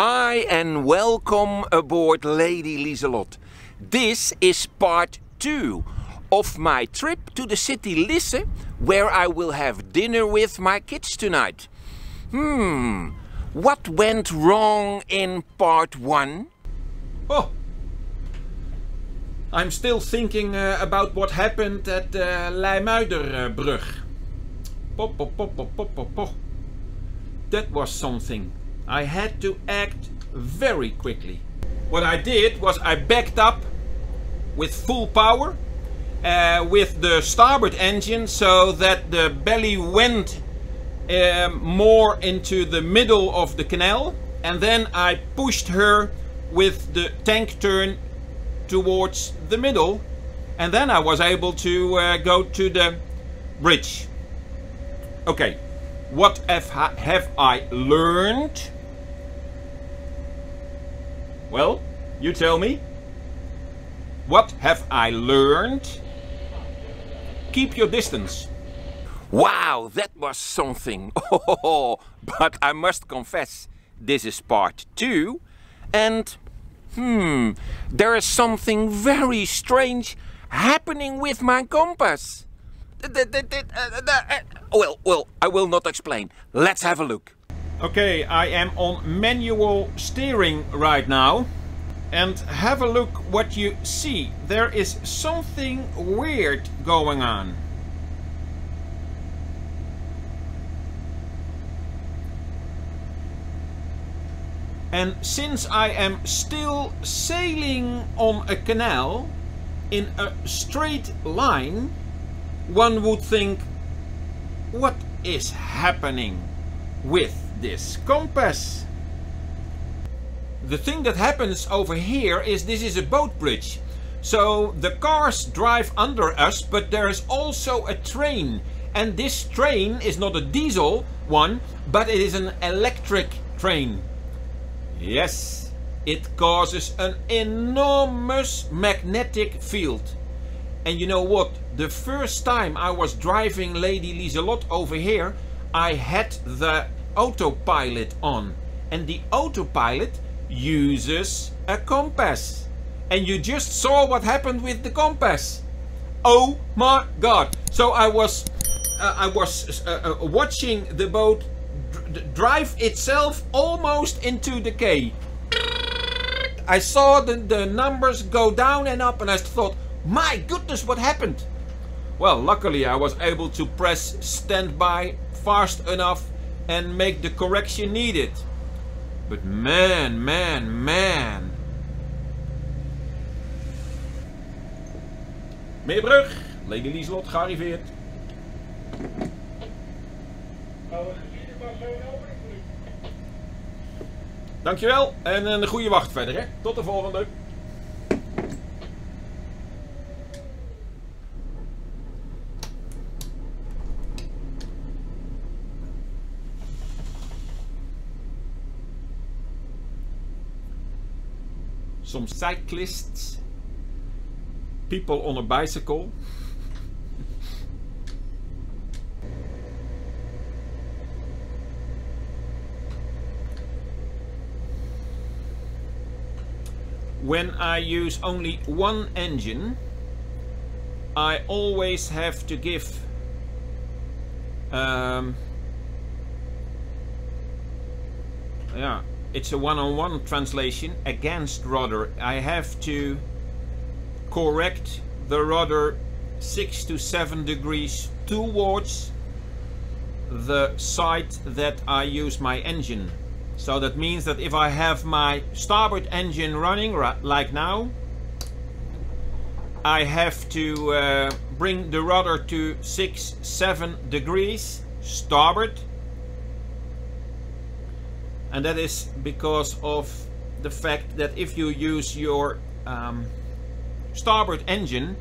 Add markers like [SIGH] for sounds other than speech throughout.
Hi and welcome aboard Lady Liselot. This is part two of my trip to the city Lisse, where I will have dinner with my kids tonight. Hmm, what went wrong in part one? Oh, I'm still thinking uh, about what happened at uh, Leimuiderbrug. Pop, pop, pop, pop, pop, pop, pop. That was something. I had to act very quickly. What I did was I backed up with full power uh, with the starboard engine so that the belly went um, more into the middle of the canal and then I pushed her with the tank turn towards the middle and then I was able to uh, go to the bridge. Okay, what have, have I learned? Well, you tell me. What have I learned? Keep your distance. Wow, that was something. [LAUGHS] Oh, but I must confess, this is part two. And, hmm, there is something very strange happening with my compass. Well, well, I will not explain. Let's have a look. Okay, I am on manual steering right now. And have a look what you see. There is something weird going on. And since I am still sailing on a canal in a straight line, one would think, what is happening with this compass? The thing that happens over here is this is a boat bridge. So the cars drive under us, but there is also a train. And this train is not a diesel one, but it is an electric train. Yes, it causes an enormous magnetic field. And you know what? The first time I was driving Lady Liselot over here, I had the autopilot on. And the autopilot uses a compass. And you just saw what happened with the compass. Oh my god. So I was uh, I was uh, uh, watching the boat drive itself almost into the quay. I saw the, the numbers go down and up and I thought, my goodness, what happened? Well, luckily I was able to press standby fast enough and make the correction needed. But man, man, man. Meerbrug, Lady Lieslot gearriveerd. Dankjewel en een goede wacht verder. Hè. Tot de volgende. Some cyclists, people on a bicycle. when I use only one engine I always have to give um, yeah it's a one-on-one -on -one translation against rudder I have to correct the rudder six to seven degrees towards the side that I use my engine so that means that if I have my starboard engine running like now, I have to uh, bring the rudder to 6, 7 degrees starboard. And that is because of the fact that if you use your um, starboard engine,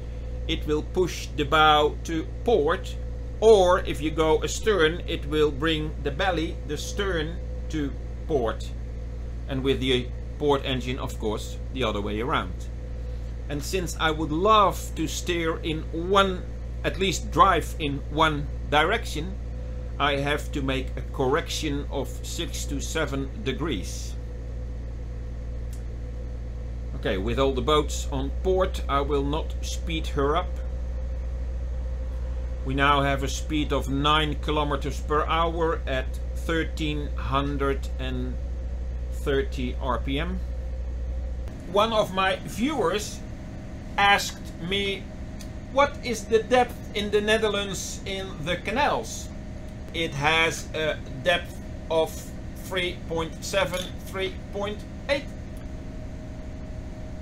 it will push the bow to port or if you go astern, it will bring the belly, the stern, to port. And with the port engine of course the other way around. And since I would love to steer in one at least drive in one direction I have to make a correction of 6 to 7 degrees Okay, with all the boats on port, I will not speed her up. We now have a speed of 9 kilometers per hour at 1330 RPM. One of my viewers asked me what is the depth in the Netherlands in the canals? It has a depth of 3.7, 3.8.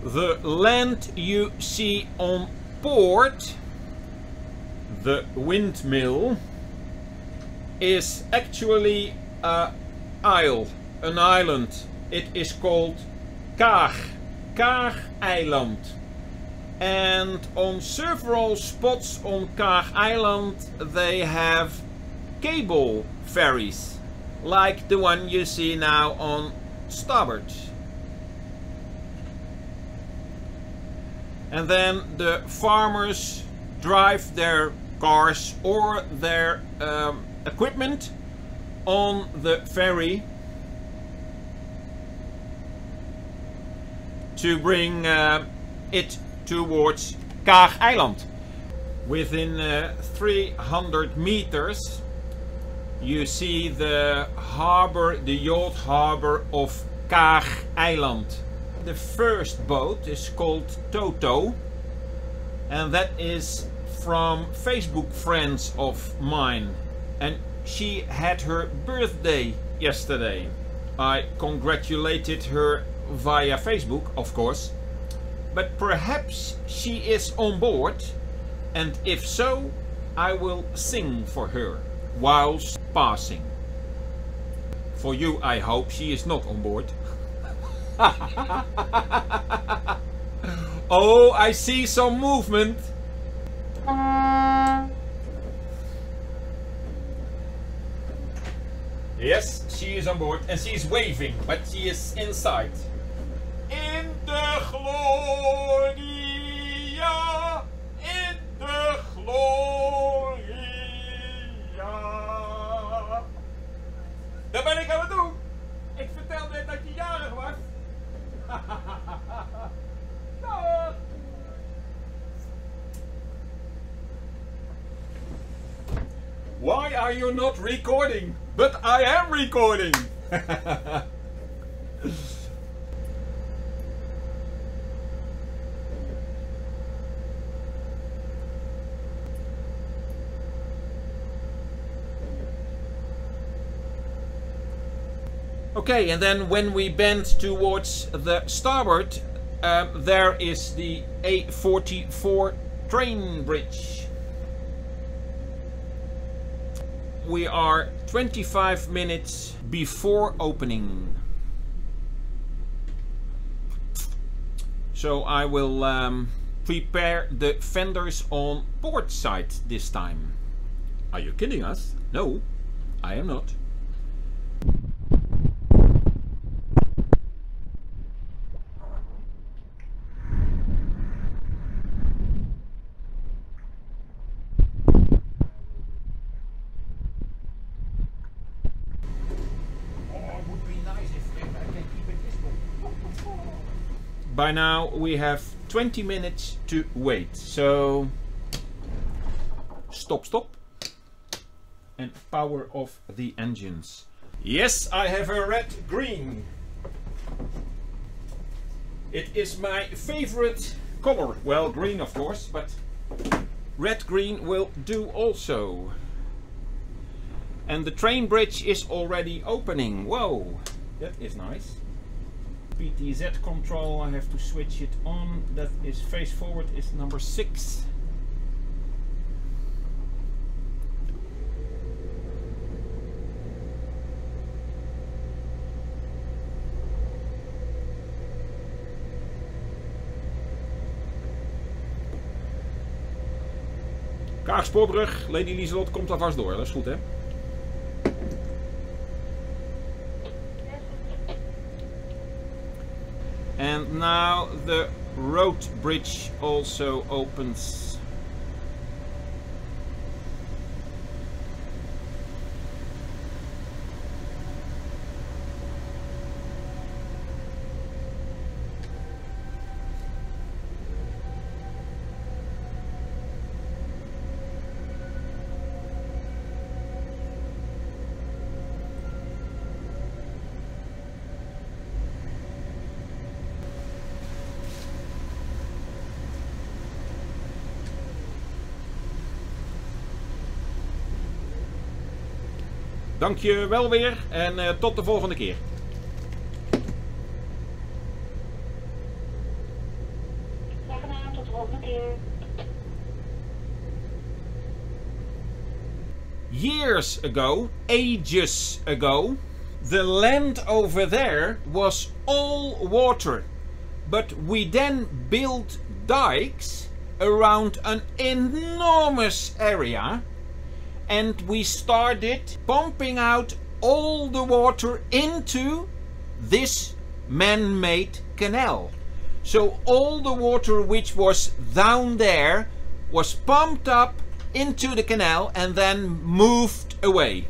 The land you see on port, the windmill, is actually a isle, an island. It is called Kaag, Kaag Eiland. And on several spots on Kaag Island they have cable ferries, like the one you see now on starboard. And then the farmers drive their cars or their um, equipment on the ferry to bring uh, it towards Kaag Island. Within uh, 300 meters you see the harbor, the yacht harbor of Kaag Island. The first boat is called Toto and that is from Facebook friends of mine and she had her birthday yesterday. I congratulated her via Facebook of course but perhaps she is on board and if so I will sing for her whilst passing. For you I hope she is not on board. [LAUGHS] oh I see some movement. Yes, she is on board and she is waving, but she is inside in de gloria, in de gloria. Why are you not recording? But I am recording. [LAUGHS] Okay, and then when we bend towards the starboard, um, there is the A44 train bridge. We are 25 minutes before opening. So I will um, prepare the fenders on port side this time. Are you kidding us? No, I am not. By now we have 20 minutes to wait. So stop, stop and power off the engines. Yes, I have a red green. It is my favorite color. Well, green of course, but red green will do also. And the train bridge is already opening. Whoa, that is nice. PTZ control, I have to switch it on. That is face forward is number six. Kaagspoorbrug, Lady Lieselot komt daar vast door, dat is goed hè? Now the road bridge also opens. Dank je wel weer en uh, tot de volgende keer. Graag gedaan, tot de volgende keer. Years ago, ages ago, the land over there was all water. But we then built dikes around an enormous area and we started pumping out all the water into this man-made canal. So all the water which was down there was pumped up into the canal and then moved away.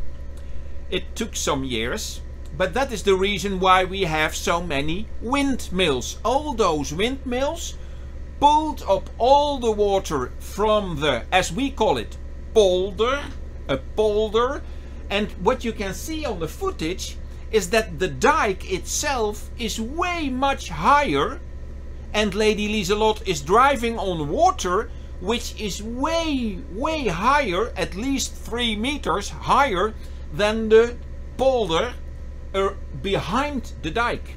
It took some years, but that is the reason why we have so many windmills. All those windmills pulled up all the water from the, as we call it, polder, a polder. And what you can see on the footage is that the dike itself is way much higher and Lady Liselot is driving on water which is way, way higher, at least three meters higher than the polder uh, behind the dike.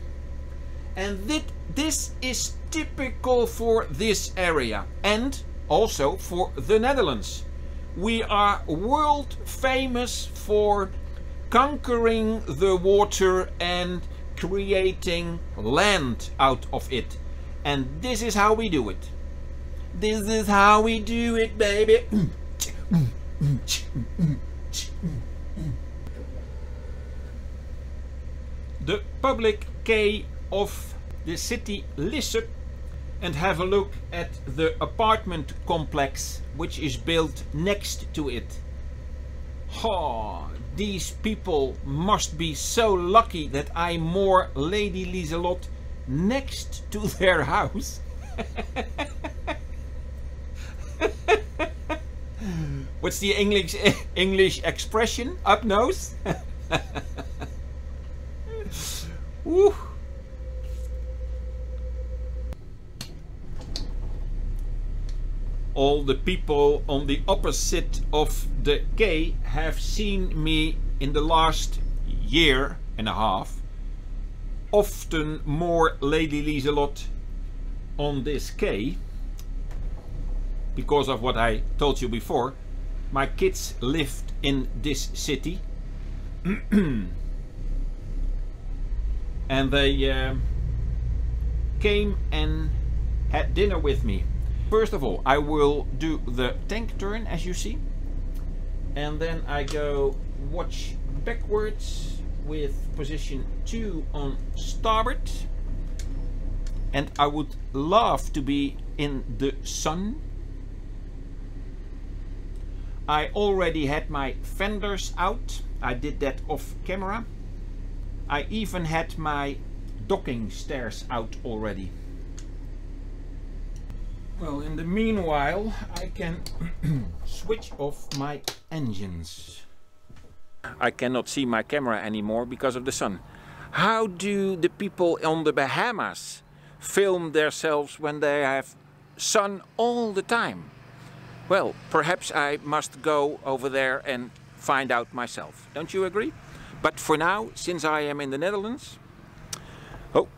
And this, this is typical for this area and also for the Netherlands. We are world famous for conquering the water and creating land out of it. And this is how we do it. This is how we do it, baby. The public quay of the city Lisse and have a look at the apartment complex which is built next to it. Oh, these people must be so lucky that I moor Lady Liselot next to [LAUGHS] their house. [LAUGHS] What's the English [LAUGHS] English expression? Up nose? Woo. All the people on the opposite of the quay have seen me in the last year and a half often more Lady Liselot on this quay because of what I told you before. My kids lived in this city [CLEARS THROAT] and they uh, came and had dinner with me. First of all, I will do the tank turn as you see. And then I go watch backwards with position 2 on starboard. And I would love to be in the sun. I already had my fenders out. I did that off camera. I even had my docking stairs out already. Well, in the meanwhile, I can [CLEARS THROAT] switch off my engines. I cannot see my camera anymore because of the sun. How do the people on the Bahamas film themselves when they have sun all the time? Well, perhaps I must go over there and find out myself. Don't you agree? But for now, since I am in the Netherlands, oh,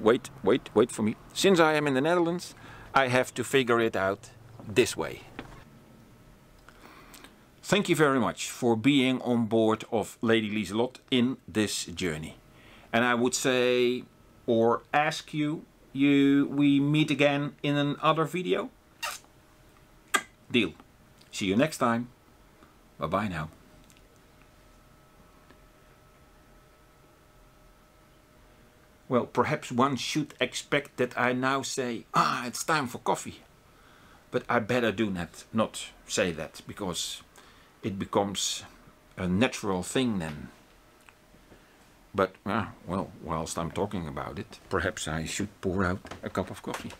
wait, wait, wait for me. Since I am in the Netherlands, I have to figure it out this way. Thank you very much for being on board of Lady Liselot in this journey. And I would say, or ask you, you we meet again in another video? Deal. See you next time. Bye bye now. Well, perhaps one should expect that I now say, ah, it's time for coffee. But I better do not, not say that, because it becomes a natural thing then. But, uh, well, whilst I'm talking about it, perhaps I should pour out a cup of coffee.